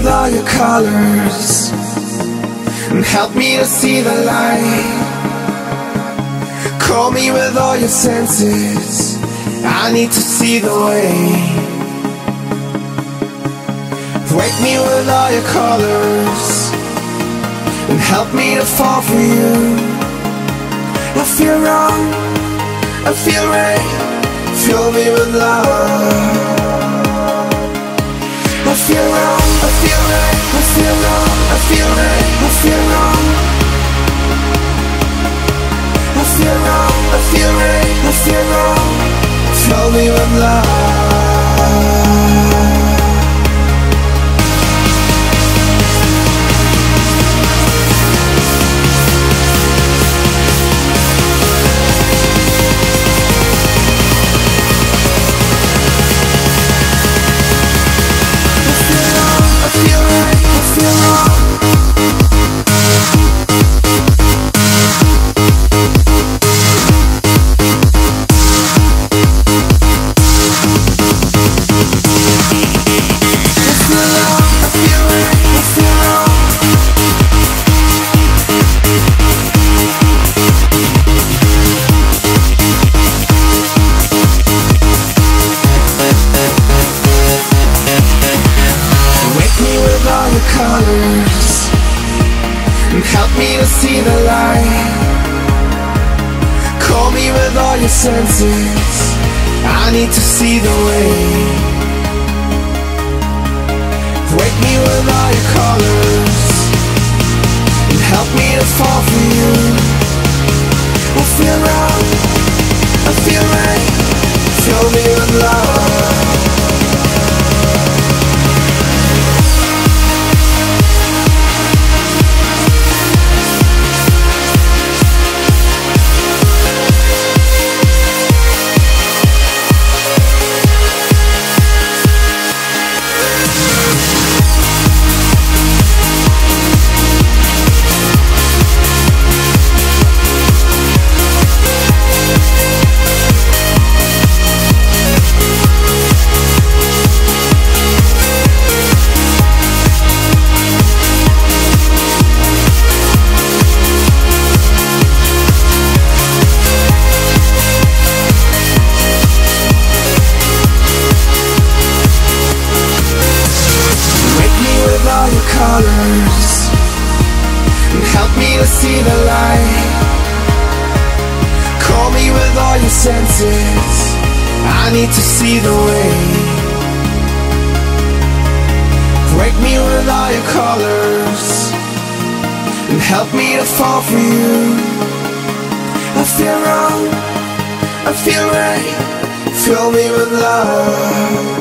with all your colors and help me to see the light. Call me with all your senses. I need to see the way. Wake me with all your colors and help me to fall for you. I feel wrong, I feel right. Fill me with love. I feel wrong, I feel I feel. I feel I feel I feel me with love. And help me to see the light. Call me with all your senses. I need to see the way. Wake me with all your colors me to see the light. Call me with all your senses. I need to see the way. Break me with all your colors and help me to fall for you. I feel wrong, I feel right. Fill me with love.